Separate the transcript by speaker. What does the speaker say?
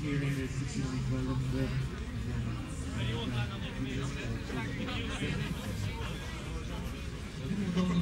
Speaker 1: Here in the 16 12